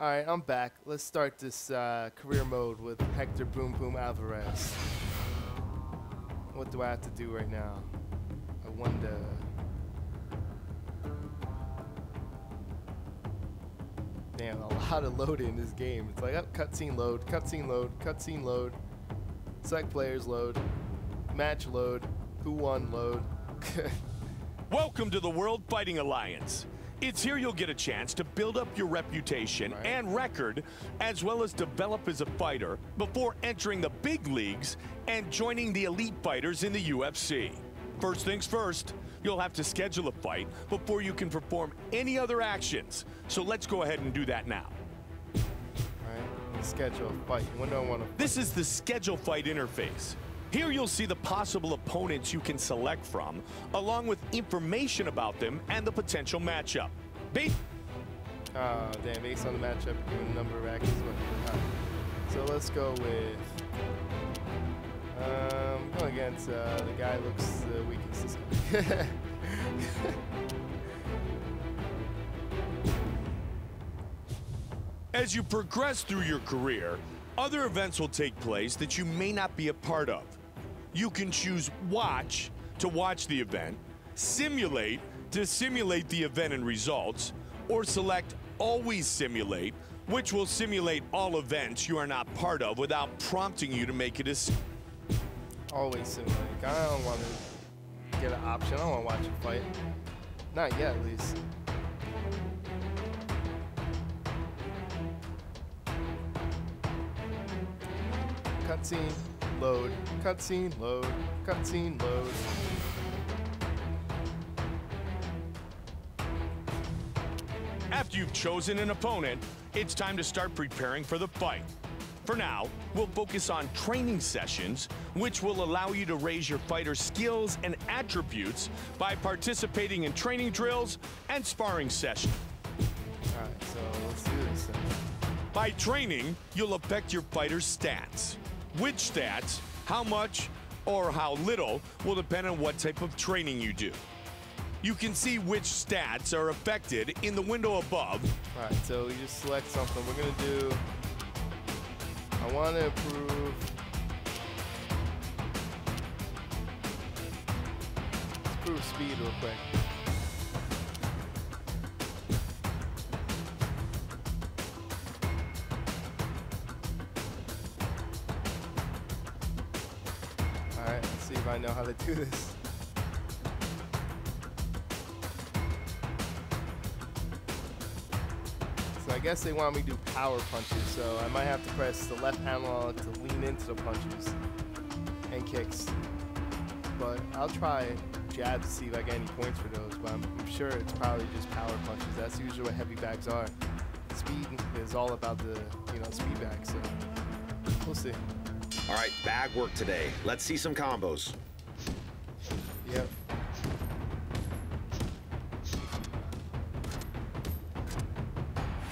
All right, I'm back. Let's start this uh, career mode with Hector Boom Boom Alvarez. What do I have to do right now? I wonder. Damn, a lot of load in this game. It's like, oh, cutscene load, cutscene load, cutscene load, select players load, match load, who won load. Welcome to the World Fighting Alliance. It's here you'll get a chance to build up your reputation Right. and record, as well as develop as a fighter before entering the big leagues and joining the elite fighters in the UFC. First things first, you'll have to schedule a fight before you can perform any other actions. So let's go ahead and do that now. Alright, schedule a fight. When do I want to This is the schedule fight interface. Here you'll see the possible opponents you can select from, along with information about them and the potential matchup. Ba- Oh, damn, based on the matchup, given the number of actions. So let's go with. Um, going against uh, the guy who looks the weakest. this guy. As you progress through your career, other events will take place that you may not be a part of. You can choose Watch to watch the event, Simulate to simulate the event and results, or select Always Simulate, which will simulate all events you are not part of without prompting you to make a decision. Always simulate. I don't want to get an option. I don't want to watch a fight. Not yet, at least. Cutscene, load, cutscene, load, cutscene, load. After you've chosen an opponent, it's time to start preparing for the fight. For now, we'll focus on training sessions, which will allow you to raise your fighter skills and attributes by participating in training drills and sparring sessions. Alright, so let's do this then. By training, you'll affect your fighter's stats. Which stats, how much, or how little will depend on what type of training you do. You can see which stats are affected in the window above Alright, so we just select something. We're gonna do. I want to improve. Improve speed real quick. To do this. So I guess they want me to do power punches, so I might have to press the left analog to lean into the punches and kicks. But I'll try jabs to see if I get any points for those, but I'm, I'm sure it's probably just power punches. That's usually what heavy bags are. Speed is all about the, you know, speed bag, so we'll see. All right, bag work today. Let's see some combos. Yep.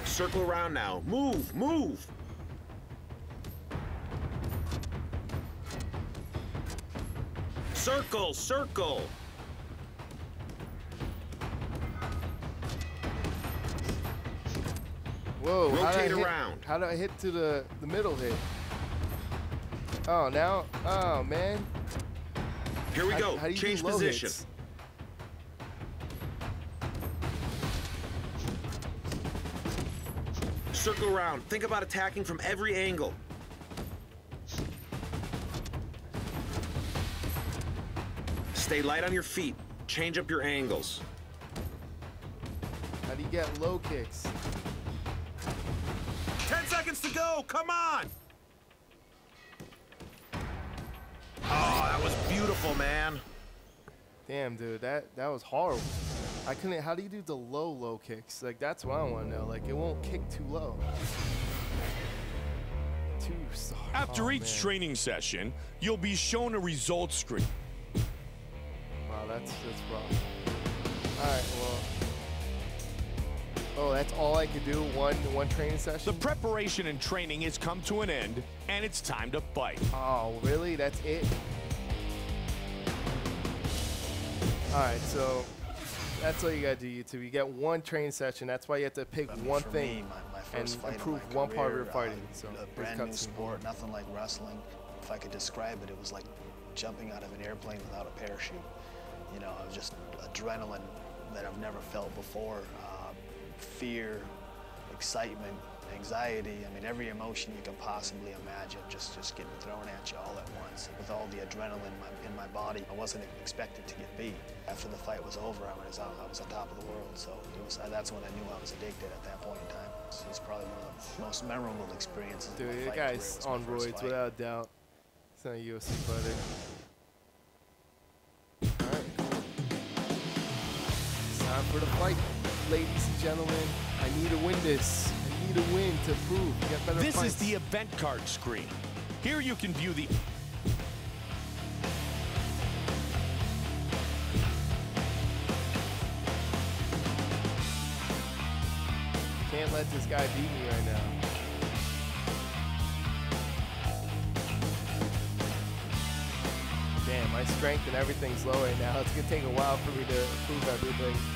Circle around now. Move, move. Circle, circle. Whoa, how did I Rotate hit- around. How do I hit to the, the middle hit? Oh, now, oh man. Here we How- go. how do you do Change position. hits? Circle around. Think about attacking from every angle. Stay light on your feet. Change up your angles. How do you get low kicks? 10 seconds to go. Come on. Beautiful, man. Damn, dude, that that was horrible. I couldn't. How do you do the low low kicks? Like that's what I want to know. Like it won't kick too low. Two star. Oh, After oh, each man. training session, you'll be shown a results screen. Wow, that's that's rough. All right, well. Oh, that's all I could do. One one training session? The preparation and training has come to an end, and it's time to fight. oh, really? That's it? All right, so That's all you gotta do, YouTube. You get one training session. That's why you have to pick I mean, one thing me, my, my and first fight of improve one part of your fighting. uh, So a brand new sport, nothing like wrestling. If I could describe it, it was like jumping out of an airplane without a parachute. You know, it was just adrenaline that I've never felt before. Uh, fear, excitement, anxiety. I mean, every emotion you can possibly imagine just just getting thrown at you all at once. With all the adrenaline in my, in my body, I wasn't expected to get beat. After the fight was over, I was on, I was on top of the world. So was, uh, that's when I knew I was addicted at that point in time. So it's probably one of the most memorable experiences. of my Dude, the guy's on roids fight. without a doubt. It's not a UFC fighter. Time for the fight, ladies and gentlemen. I need to win this. To win to prove get better This fights. is the event card screen. Here you can view the Can't let this guy beat me right now. Damn, my strength and everything's low right now. It's gonna take a while for me to prove everything.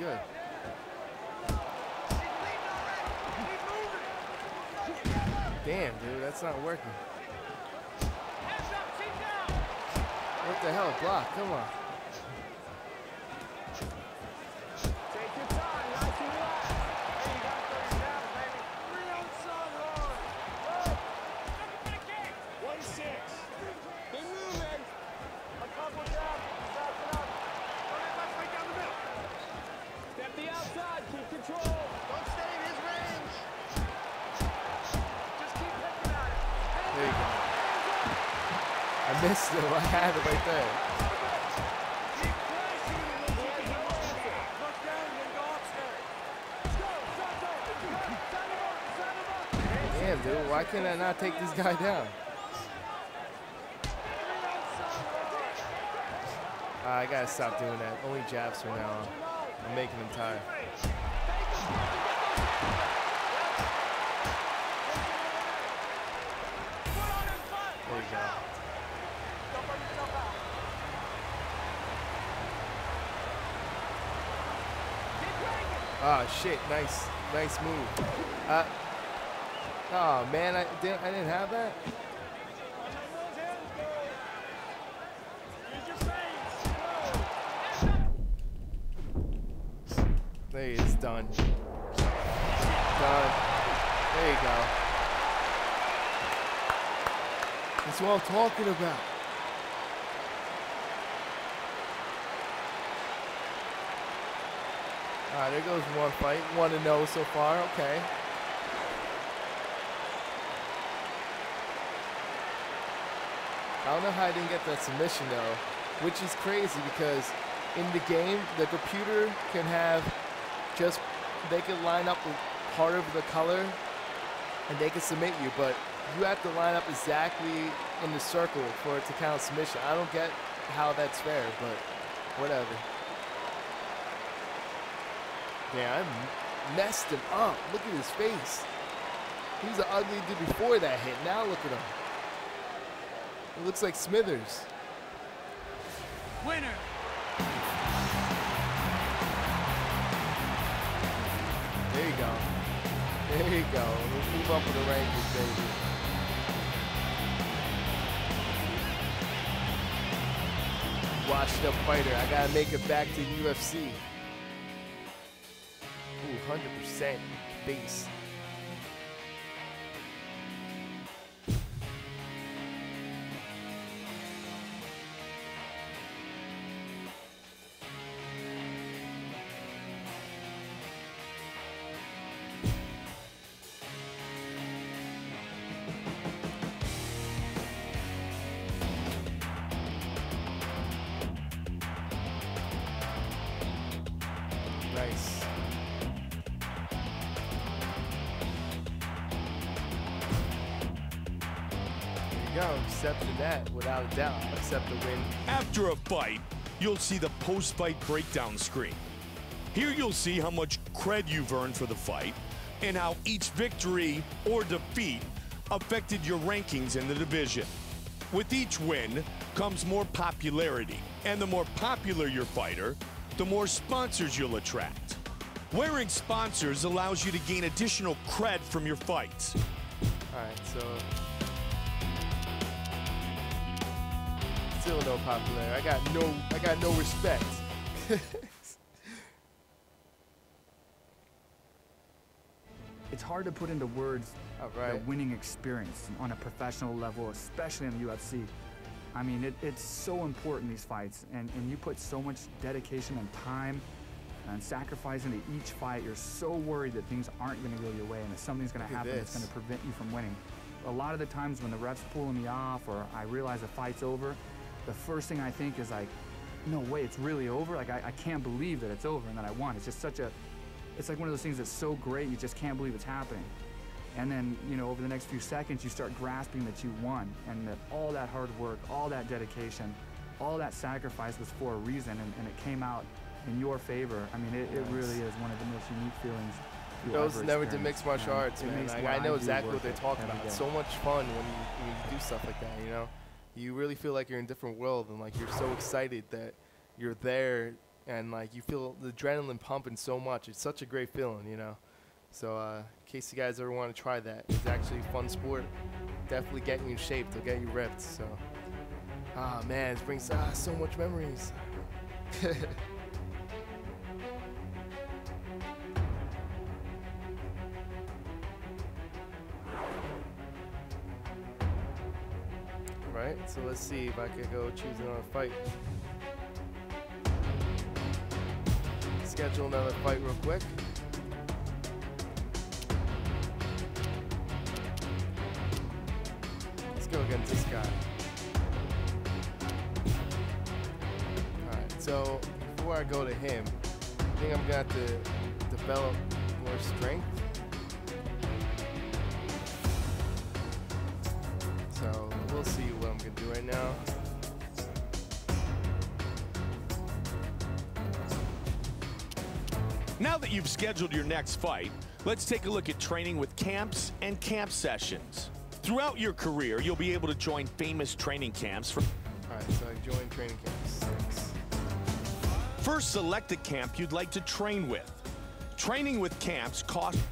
Good. Damn, dude, that's not working. What the hell? Block, come on. Missed it. I had it right there. Him him him. Damn, dude, why can't I not take this guy down? Ah, I gotta stop doing that. Only jabs from now on. I'm making him tired. There you go. Ah, shit. Nice, nice move. Uh, oh man, I didn't, I didn't have that. There he is, done. Done. There you go. That's what I'm talking about. Right, there goes one fight. One to know so far. Okay. I don't know how I didn't get that submission though, which is crazy because in the game the computer can have just they can line up part of the color and they can submit you, but you have to line up exactly in the circle for it to count submission. I don't get how that's fair, but whatever. Yeah, I messed him up. Look at his face. He was an ugly dude before that hit. Now look at him. It looks like Smithers. Winner. There you go. There you go. Let's move up with the Rangers, baby. Washed up fighter. I gotta make it back to UFC. Ooh, 100% base. Know, accepting that without a doubt. Accept the win. After a fight, you'll see the post-fight breakdown screen. Here you'll see how much cred you've earned for the fight and how each victory or defeat affected your rankings in the division. With each win comes more popularity, and the more popular your fighter, the more sponsors you'll attract. Wearing sponsors allows you to gain additional cred from your fights. All right, so still no popular. I got no, I got no respect. It's hard to put into words All the winning experience on a professional level, especially in the UFC. I mean, it, it's so important, these fights, and, and you put so much dedication and time and sacrifice into each fight. You're so worried that things aren't going to go your way and that something's going to happen that's going to prevent you from winning. A lot of the times when the ref's pulling me off or I realize the fight's over, the first thing I think is like, no way, it's really over. Like, I, I can't believe that it's over and that I won. It's just such a, it's like one of those things that's so great, you just can't believe it's happening. And then, you know, over the next few seconds, you start grasping that you won and that all that hard work, all that dedication, all that sacrifice was for a reason and, and it came out in your favor. I mean, it, it really is one of the most unique feelings. Those never did mixed martial arts, man. Like, I know exactly what they're talking about. It's so much fun when you, when you do stuff like that, you know? You really feel like you're in a different world and like you're so excited that you're there and like you feel the adrenaline pumping so much. It's such a great feeling, you know? So, uh, in case you guys ever want to try that, it's actually a fun sport. Definitely getting you in shape. They'll get you ripped. So, ah, man, it brings ah, so much memories. so let's see if I can go choose another fight. Schedule another fight real quick. Let's go against this guy. Alright, so before I go to him, I think I'm gonna have to develop more strength. That you've scheduled your next fight, let's take a look at training with camps and camp sessions. Throughout your career, you'll be able to join famous training camps. For Alright, so I joined training six. First, select a camp you'd like to train with. Training with camps costs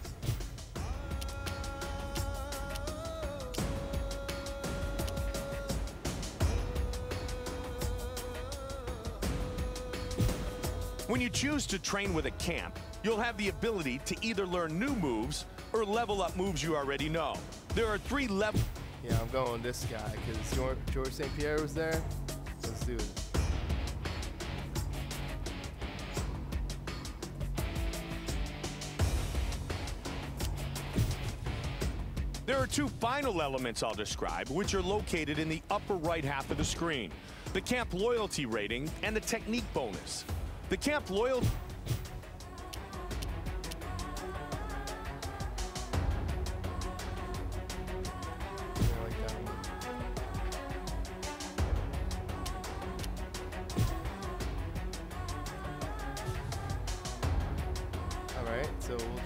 When you choose to train with a camp, you'll have the ability to either learn new moves or level up moves you already know. There are three levels. Yeah, I'm going this guy because George, George St. Pierre was there. Let's do it. There are two final elements I'll describe, which are located in the upper right half of the screen. The camp loyalty rating and the technique bonus. The camp loyalty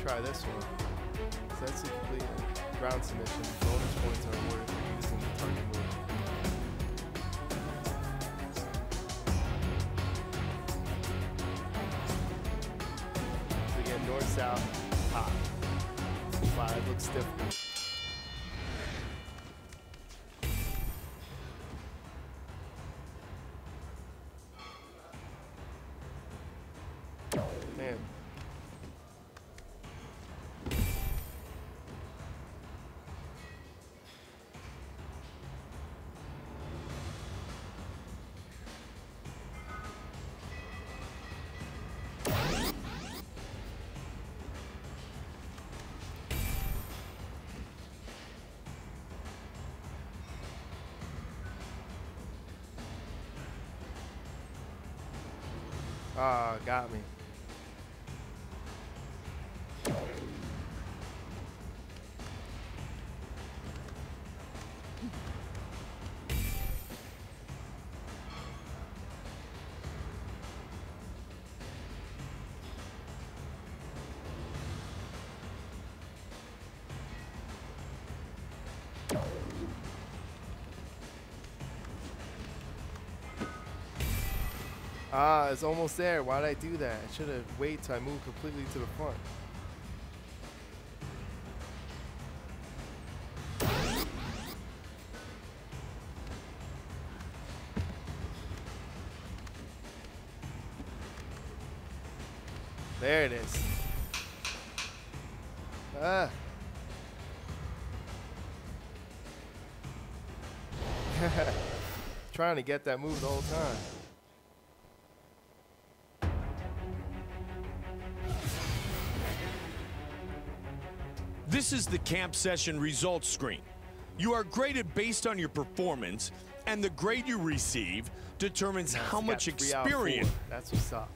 try this one. So that's a complete ground submission. Bonus points are awarded for using the target move. North, south, top. Five looks different. Ah, got me. Ah, it's almost there. Why did I do that? I should have waited till I moved completely to the front. There it is. Ah. Trying to get that move the whole time. This is the camp session results screen. You are graded based on your performance, and the grade you receive determines how much three out of four. experience. That's what's up.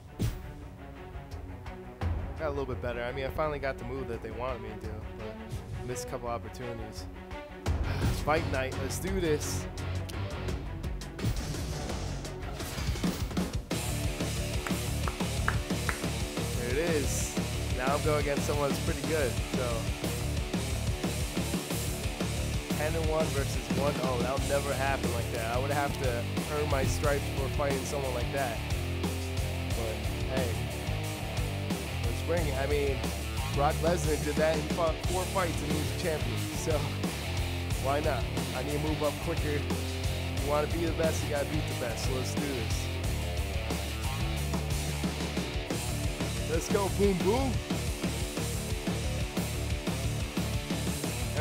Got a little bit better. I mean, I finally got the move that they wanted me to do, but missed a couple opportunities. Fight night. Let's do this. There it is. Now I'm going against someone that's pretty good. So 10 and 1 versus 1 0. That'll never happen like that. I would have to earn my stripes for fighting someone like that. But hey, let's bring it. I mean, Brock Lesnar did that. He fought four fights and he was a champion. So why not? I need to move up quicker. You want to be the best, you got to beat the best. So let's do this. Let's go, boom, boom.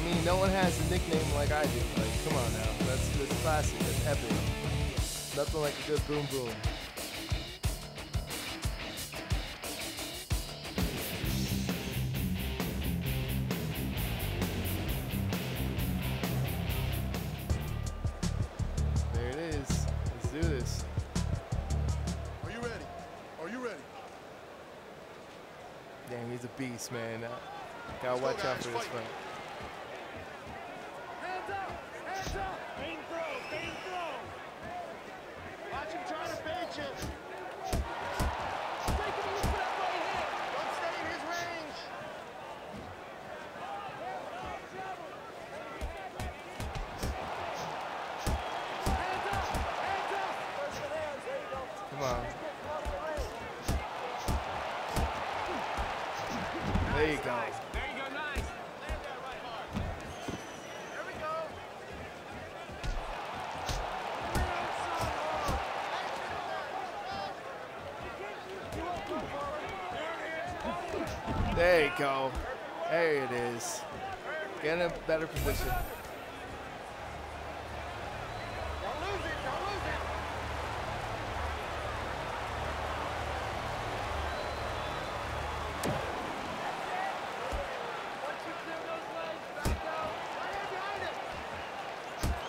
Mean, no one has a nickname like I do. Like, come on now. That's, that's classic. That's epic. Nothing like a good boom, boom. There you go. There you go. There it is. Get in a better position. Don't lose it, don't lose it. Once you clear those legs, back out. Right hand behind it.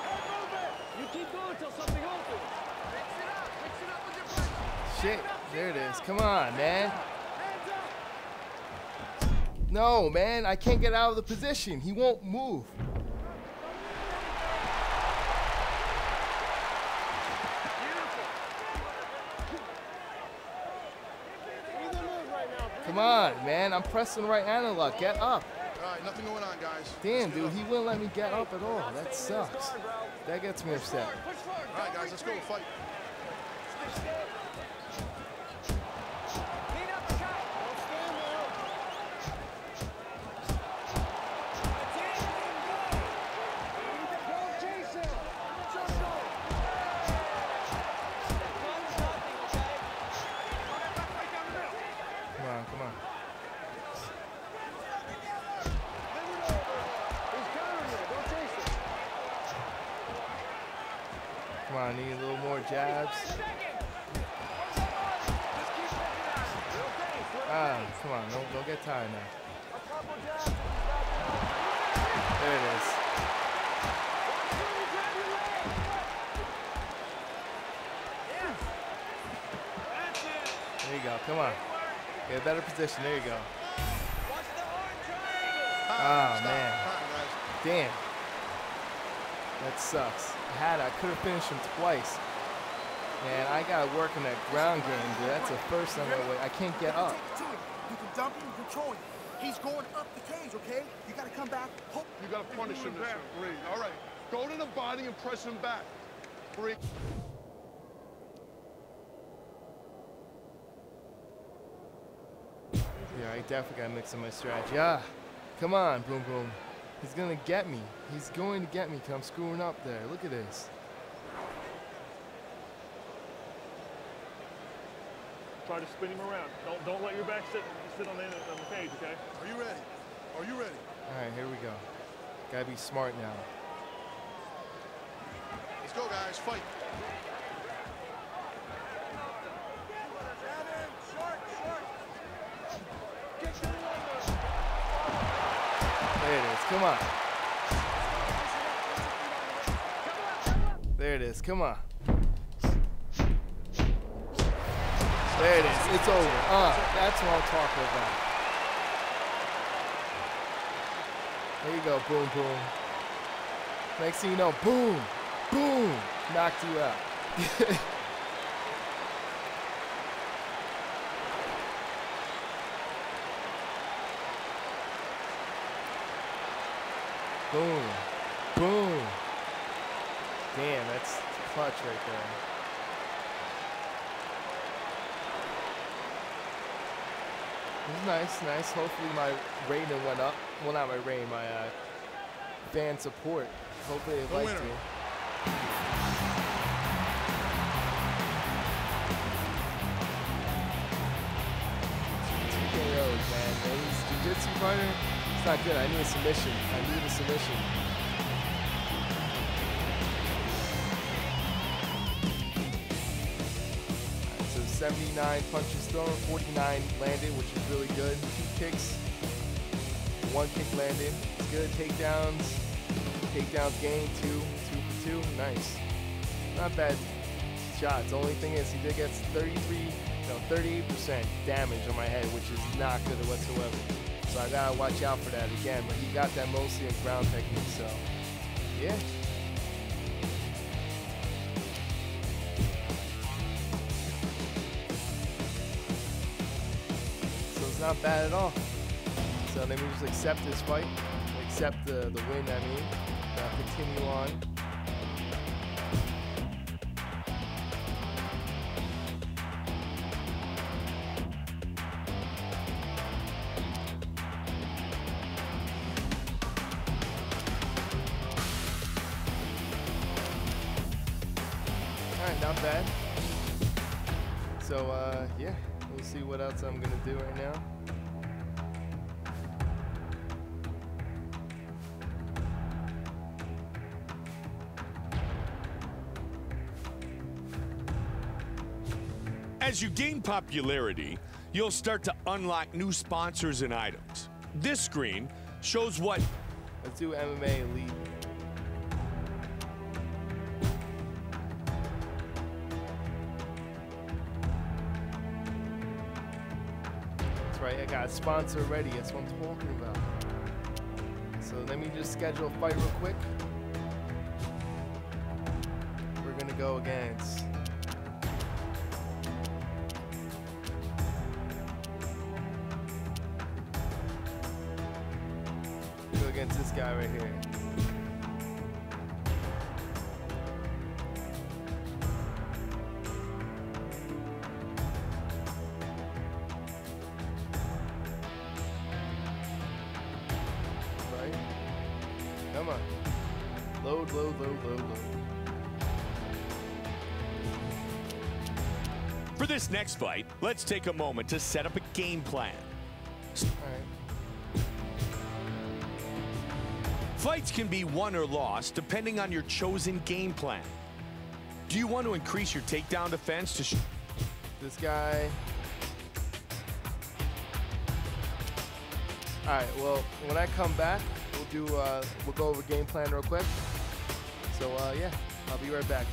Head movement. You keep going till something opens. Mix it up, mix it up with your punch. Shit. There it is. Come on, man. No, man. I can't get out of the position. He won't move. Either move right now. Breathe Come on, man. I'm pressing the right analog. Get up. All right, nothing going on, guys. Damn, dude. He wouldn't let me get up at all. That sucks. That gets me upset. All right, guys, let's go. Fight. Now. There it is. There you go. Come on. Get a better position. There you go. Ah, man. Damn. That sucks. I had I could have finished him twice. Man, I gotta work on that ground game, dude. That's the first time I. I can't get up. You can dump him, control him. He's going up the cage, okay? You gotta come back, hope. You gotta punish him back, Reed. All right, go to the body and press him back. Reed. Yeah, I definitely gotta mix up my strategy. Yeah, come on, boom, boom. He's gonna get me. He's going to get me because I'm screwing up there. Look at this. Try to spin him around. Don't don't let your back sit sit on the end of the cage, okay? Are you ready? Are you ready? All right, here we go. Gotta be smart now. Let's go, guys. Fight. There it is. Come on. There it is. Come on. There it is. It's over. Uh, that's what I'm talking about. There you go. Boom, boom. Next thing you know, boom, boom, knocked you out. boom, boom. Damn, that's clutch right there. This is nice, nice. Hopefully my rating went up. Well, not my rating, my uh, fan support. Hopefully they The liked winner. me. TKOs, man. He's jiu-jitsu fighter. It's not good. I need a submission. I need a submission. 79 punches thrown, 49 landed, which is really good. Two kicks, one kick landed. It's good. Takedowns, takedowns gained, two, two for two. Nice. Not bad shots. Only thing is he did get 33, no, 38% damage on my head, which is not good whatsoever. So I gotta watch out for that again. But he got that mostly in ground technique, so yeah. Not bad at all. So let me just accept this fight, accept the, the win, I mean, uh, continue on. As you gain popularity, you'll start to unlock new sponsors and items. This screen shows what Let's do MMA Elite. That's right, I got a sponsor ready. That's what I'm talking about. So let me just schedule a fight real quick. We're gonna go against. Load, load, load, load. For this next fight, let's take a moment to set up a game plan. Fights can be won or lost depending on your chosen game plan. Do you want to increase your takedown defense to This guy. Alright, well, when I come back, we'll do uh we'll go over game plan real quick. So uh yeah, I'll be right back.